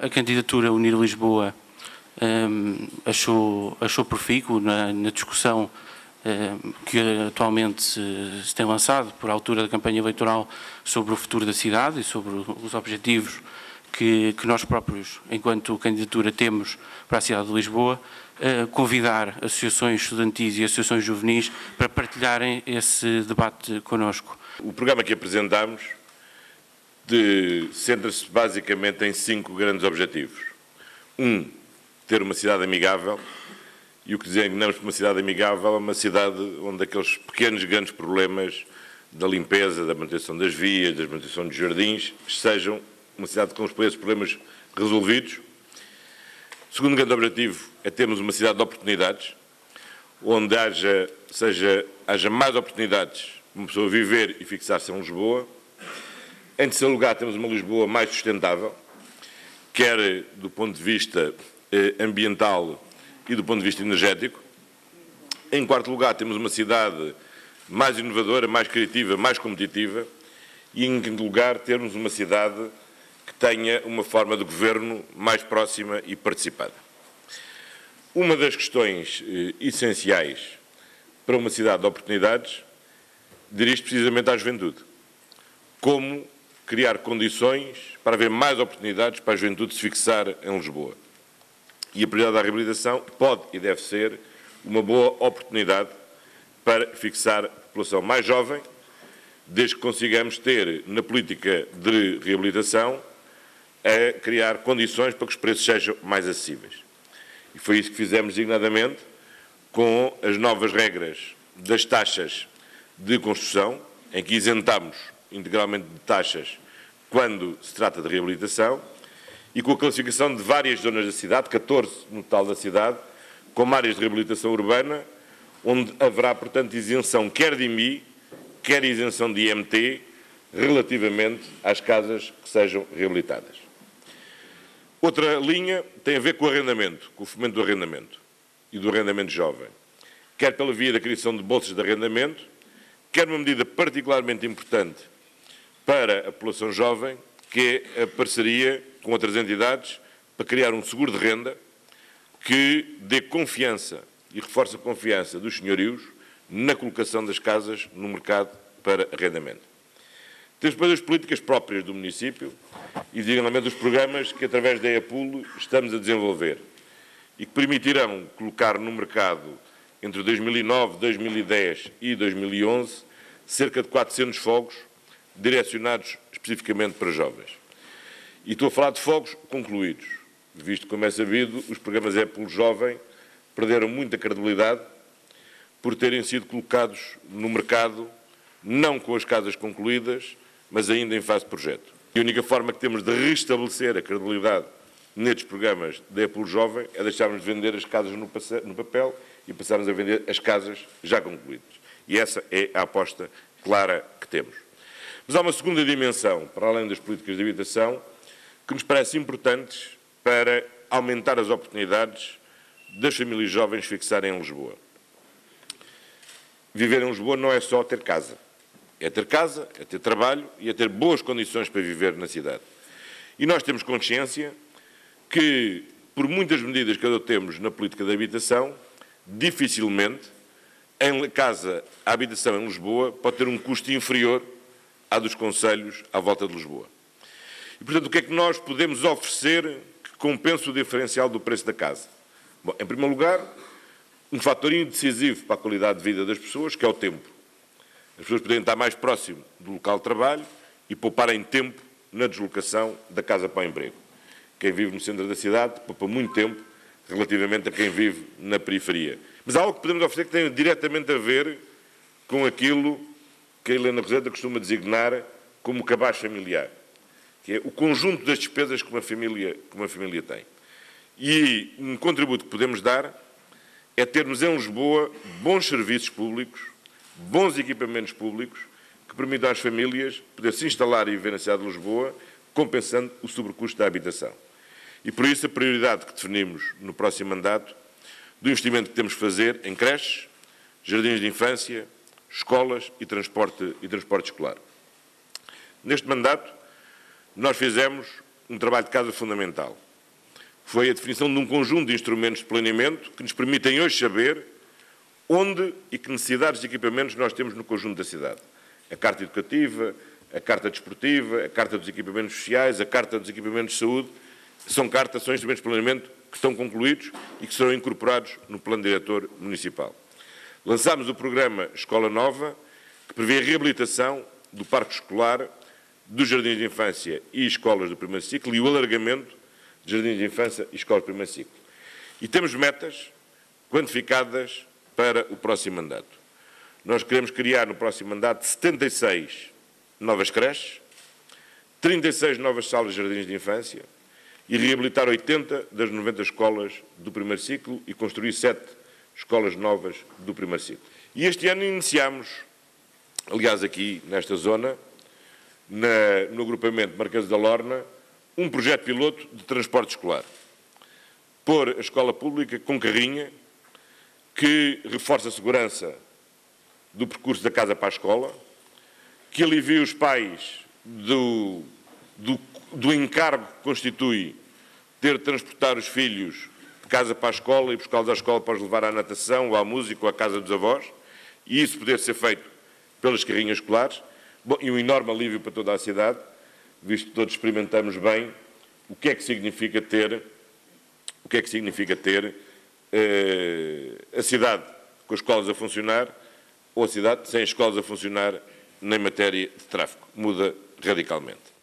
A candidatura Unir Lisboa um, achou, achou profícuo na, na discussão um, que atualmente se, tem lançado por altura da campanha eleitoral sobre o futuro da cidade e sobre os objetivos que, que nós próprios, enquanto candidatura, temos para a cidade de Lisboa, uh, convidar associações estudantis e associações juvenis para partilharem esse debate connosco. O programa que apresentámos centra-se basicamente em cinco grandes objetivos. Um, ter uma cidade amigável, e o que designamos por uma cidade amigável é uma cidade onde aqueles pequenos, grandes problemas da limpeza, da manutenção das vias, da manutenção dos jardins, sejam uma cidade com os problemas resolvidos. O segundo grande objetivo é termos uma cidade de oportunidades, onde haja, seja, haja mais oportunidades para uma pessoa viver e fixar-se em Lisboa. Em terceiro lugar, temos uma Lisboa mais sustentável, quer do ponto de vista eh, ambiental e do ponto de vista energético. Em quarto lugar, temos uma cidade mais inovadora, mais criativa, mais competitiva. E em quinto lugar, temos uma cidade que tenha uma forma de governo mais próxima e participada. Uma das questões eh, essenciais para uma cidade de oportunidades dirige precisamente à juventude. Como criar condições para haver mais oportunidades para a juventude se fixar em Lisboa. E a prioridade da reabilitação pode e deve ser uma boa oportunidade para fixar a população mais jovem, desde que consigamos ter na política de reabilitação a criar condições para que os preços sejam mais acessíveis. E foi isso que fizemos designadamente com as novas regras das taxas de construção, em que isentamos integralmente de taxas quando se trata de reabilitação e com a classificação de várias zonas da cidade, 14 no total da cidade, como áreas de reabilitação urbana, onde haverá, portanto, isenção quer de IMI, quer isenção de IMT, relativamente às casas que sejam reabilitadas. Outra linha tem a ver com o arrendamento, com o fomento do arrendamento e do arrendamento jovem, quer pela via da criação de bolsas de arrendamento, quer uma medida particularmente importante para a população jovem, que é a parceria com outras entidades para criar um seguro de renda que dê confiança e reforce a confiança dos senhorios na colocação das casas no mercado para arrendamento. Temos depois as políticas próprias do município e, designadamente, os programas que, através da EAPUL, estamos a desenvolver e que permitirão colocar no mercado, entre 2009, 2010 e 2011, cerca de 400 fogos direcionados especificamente para jovens. E estou a falar de fogos concluídos, visto como é sabido, os programas é pelo jovem perderam muita credibilidade por terem sido colocados no mercado, não com as casas concluídas, mas ainda em fase de projeto. E a única forma que temos de restabelecer a credibilidade nestes programas da Apple Jovem é deixarmos de vender as casas no papel e passarmos a vender as casas já concluídas. E essa é a aposta clara que temos. Mas há uma segunda dimensão, para além das políticas de habitação, que nos parece importantes para aumentar as oportunidades das famílias jovens fixarem em Lisboa. Viver em Lisboa não é só ter casa. É ter casa, é ter trabalho e é ter boas condições para viver na cidade. E nós temos consciência que, por muitas medidas que adotemos na política de habitação, dificilmente em casa, a habitação em Lisboa pode ter um custo inferior à dos conselhos à volta de Lisboa. E, portanto, o que é que nós podemos oferecer que compense o diferencial do preço da casa? Bom, em primeiro lugar, um fator indecisivo para a qualidade de vida das pessoas, que é o tempo. As pessoas podem estar mais próximo do local de trabalho e pouparem tempo na deslocação da casa para o emprego. Quem vive no centro da cidade poupa muito tempo relativamente a quem vive na periferia. Mas há algo que podemos oferecer que tem diretamente a ver com aquilo que a Helena Roseta costuma designar como cabaz familiar, que é o conjunto das despesas que uma família, que uma família tem. E um contributo que podemos dar é termos em Lisboa bons serviços públicos, bons equipamentos públicos, que permitam às famílias poder se instalar e viver na cidade de Lisboa, compensando o sobrecusto da habitação. E por isso a prioridade que definimos no próximo mandato do investimento que temos que fazer em creches, jardins de infância, escolas e transporte, e transporte escolar. Neste mandato, nós fizemos um trabalho de casa fundamental, foi a definição de um conjunto de instrumentos de planeamento que nos permitem hoje saber onde e que necessidades de equipamentos nós temos no conjunto da cidade. A Carta Educativa, a Carta Desportiva, a Carta dos Equipamentos Sociais, a Carta dos Equipamentos de Saúde, são cartas, são instrumentos de planeamento que estão concluídos e que serão incorporados no Plano Diretor Municipal. Lançámos o programa Escola Nova, que prevê a reabilitação do parque escolar, dos jardins de infância e escolas do primeiro ciclo e o alargamento de jardins de infância e escolas do primeiro ciclo. E temos metas quantificadas para o próximo mandato. Nós queremos criar no próximo mandato 76 novas creches, 36 novas salas de jardins de infância e reabilitar 80 das 90 escolas do primeiro ciclo e construir 7 escolas novas do primeiro ciclo. E este ano iniciamos, aliás aqui nesta zona, na, no agrupamento Marquês da Lorna, um projeto piloto de transporte escolar. Pôr a escola pública com carrinha, que reforça a segurança do percurso da casa para a escola, que alivia os pais do, do, do encargo que constitui ter de transportar os filhos de casa para a escola e buscá-los à escola para os levar à natação, ou à música, ou à casa dos avós, e isso poder ser feito pelas carrinhas escolares, Bom, e um enorme alívio para toda a cidade, visto que todos experimentamos bem o que é que significa ter, o que é que significa ter eh, a cidade com as escolas a funcionar ou a cidade sem escolas a funcionar nem matéria de tráfego. Muda radicalmente.